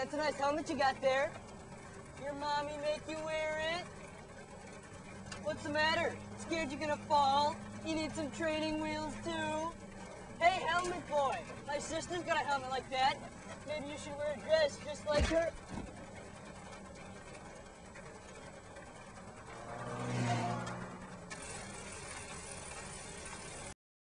that's a nice helmet you got there. Your mommy make you wear it? What's the matter? Scared you're gonna fall? You need some training wheels too? Hey, helmet boy! My sister's got a helmet like that. Maybe you should wear a dress just like her.